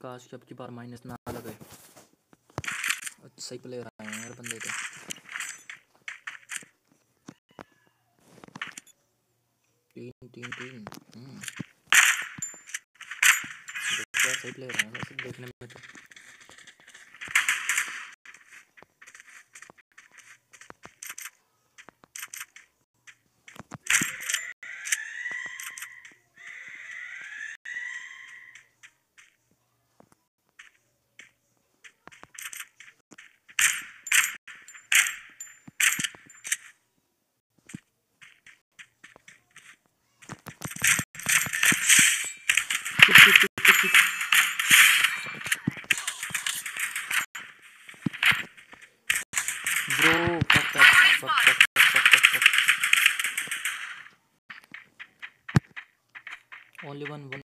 काश कि अब की बार माइनस ना लगे सही प्लेयर आए हैं यार बंदे के तीन तीन तीन। हम्म। सही प्लेयर आए हैं देखने में तो। only one one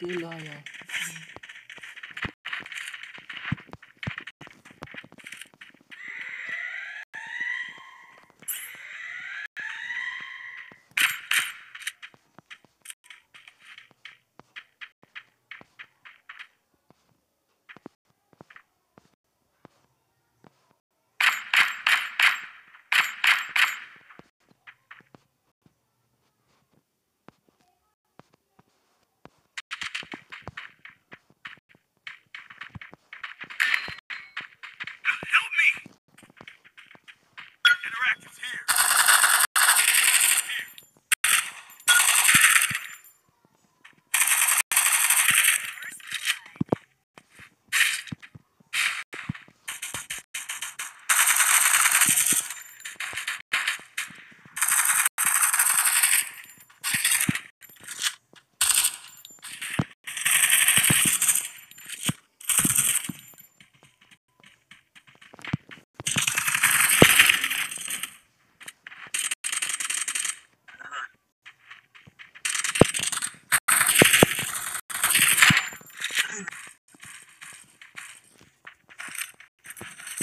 Be loyal.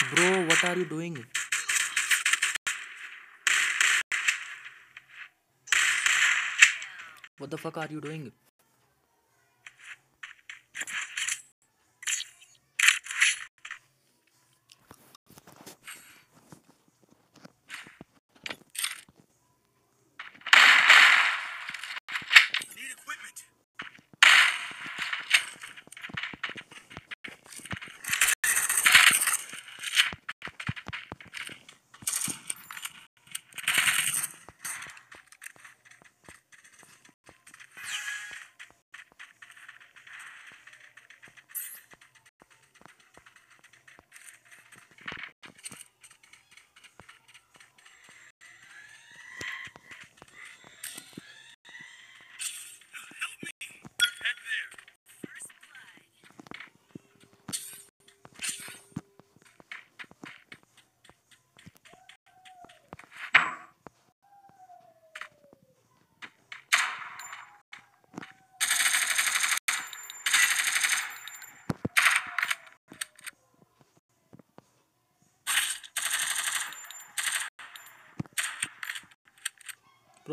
Thanks. are you doing? What the fuck are you doing?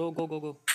ろ、ごごご。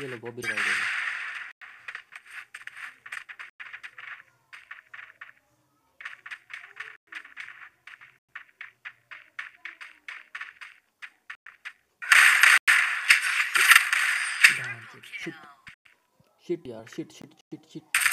ये लो लगाई रिवाइव शिट शिट यार shit shit shit shit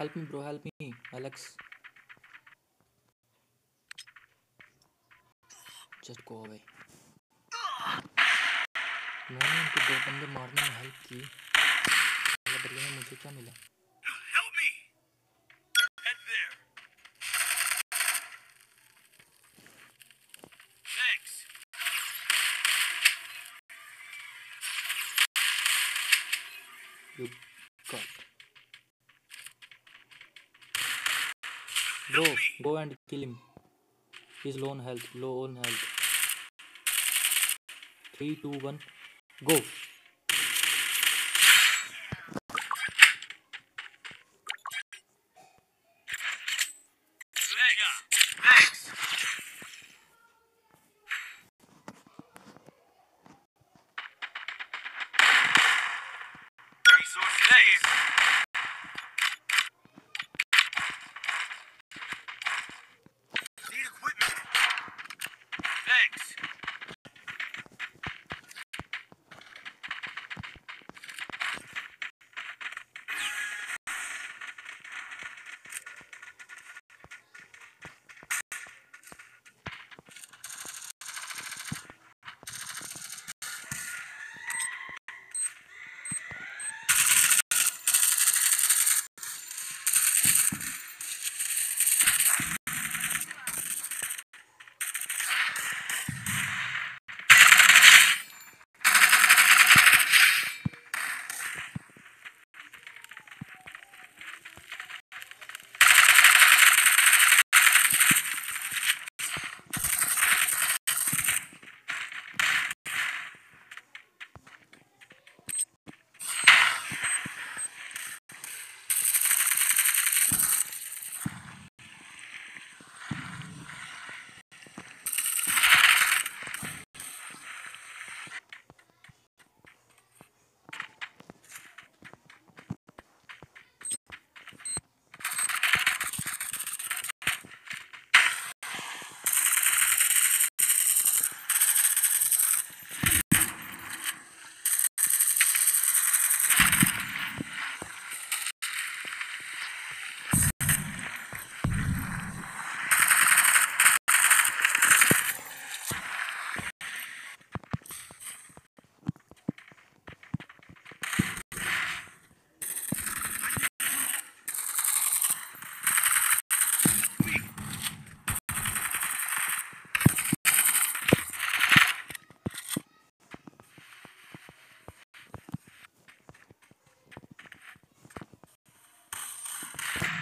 help me bro help me Alex just go away मैंने उनको दो बंदे मारने में हेल्प की। बदले में मुझे क्या मिला? Bro, go and kill him. He's low on health. Low on health. Three, two, one, go.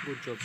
Good job.